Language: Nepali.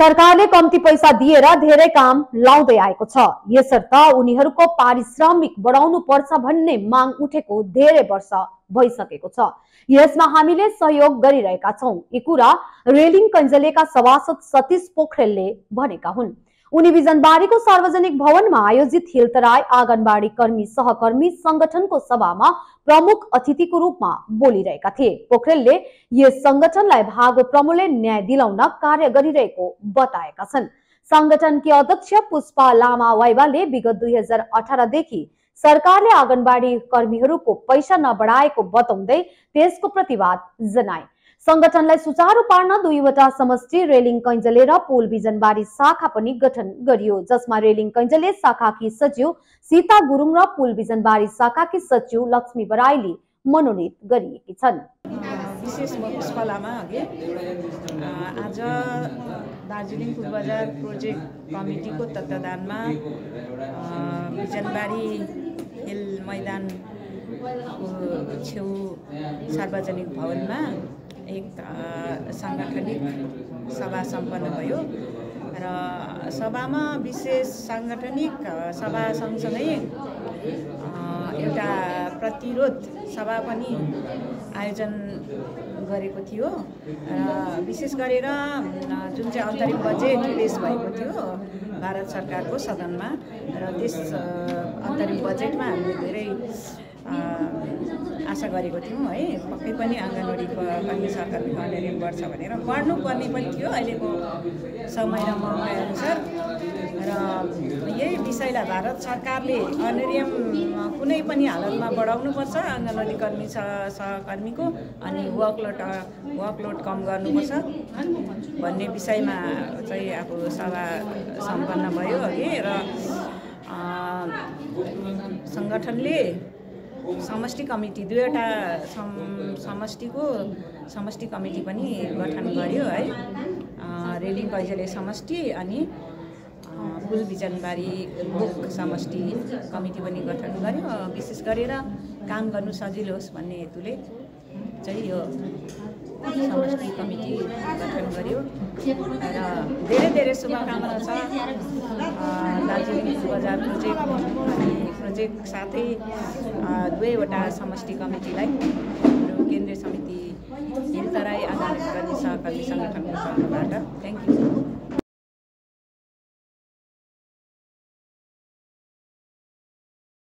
सरकारले कम्ती पैसा दिएर धेरै काम लाउँदै आएको छ। यसर्थ उनीहरूको पारिश्रमिक बढाउनु पर्छ भन्ने माग उठेको धेरै वर्ष भइसकेको छ। यसमा हामीले सहयोग गरिरहेका छौँ। यी कुरा रेलिङ कञ्जलेका सभासद सतीश पोखरेलले भनेका हुन् उनी बिजनबारीको सार्वजनिक भवनमा आयोजित हिलतराई आँगनबाडी कर्मी सहकर्मी संगठनको सभामा प्रमुख अतिथिको रूपमा बोलिरहेका थिए। पोखरेलले यस संगठनलाई भागो प्रमुले न्याय दिलाउन कार्य गरिरहेको बताएका छन्। संगठनकी अध्यक्ष पुष्पा लामा वाइवाले विगत दुई हजार अठारदेखि सरकारले आँगनबाडी कर्मीहरूको पैसा नबढाएको बताउँदै त्यसको प्रतिवाद जनाए। संगठनलाई सुचारू पार्न दुईवटा समष्टि रेलिङ कैंजले र पुल बिजनबारी शाखा पनि गठन गरियो जसमा रेलिङ कैंजले शाखाकी सचिव सीता गुरुङ र पुल बिजनबारी शाखाकी सचिव लक्ष्मी बराइली मनोनित गरिएकी छन्। विशेष म पुष्पा लामा हगे आज दार्जिलिङ पूर्वबजार प्रोजेक्ट कमिटीको तत्त्वावधानमा अ, बिजनबारी खेल मैदानको छेउ सार्वजनिक भवनमा एक साङ्गठनिक सभा सम्पन्न भयो। र सभामा विशेष साङ्गठनिक सभा सँगसँगै एउटा प्रतिरोध सभा पनि आयोजन गरेको थियो। र विशेष गरेर जुन चाहिँ अन्तरिम बजेट पेस भएको थियो भारत सरकारको सदनमा र त्यस अन्तरिम बजेटमा हामीले धेरै आशा गरेको थियौँ है। पक्कै पनि आँगनवाडीको कर्मी सहकर्मीको अन्तरिम बढ्छ भनेर बढ्नुपर्ने पनि थियो अहिलेको समय र अनुसार र यही विषयलाई भारत सरकारले अनियम कुनै पनि हालतमा बढाउनुपर्छ आँगनवाडी कर्मी सह सहकर्मीको अनि वर्कलोड वर्कलोड कम गर्नुपर्छ भन्ने विषयमा चाहिँ अब सभा सम्पन्न भयो अघि। र सङ्गठनले समष्टि कमिटी दुईवटा सम समष्टिको समष्टि कमिटी पनि गठन गर्यो है। अ, रेलिङ कैजले समष्टि अनि पुल बिजनबारी बुक समष्टि कमिटी पनि गठन गर्यो। विशेष गरेर काम गर्नु सजिलो होस् भन्ने हेतुले चाहिँ यो समष्टि कमिटी गठन गर्यो। र धेरै धेरै शुभकामना छ। दार्जिलिङ बजार प्रोजेक्ट अनि प्रोजेक्ट साथै दुवैवटा समष्टि कमिटीलाई हाम्रो केन्द्रीय समिति हिलतराई आधारित गर्ने सहकर्मी सङ्गठनको तर्फबाट थ्याङ्क यू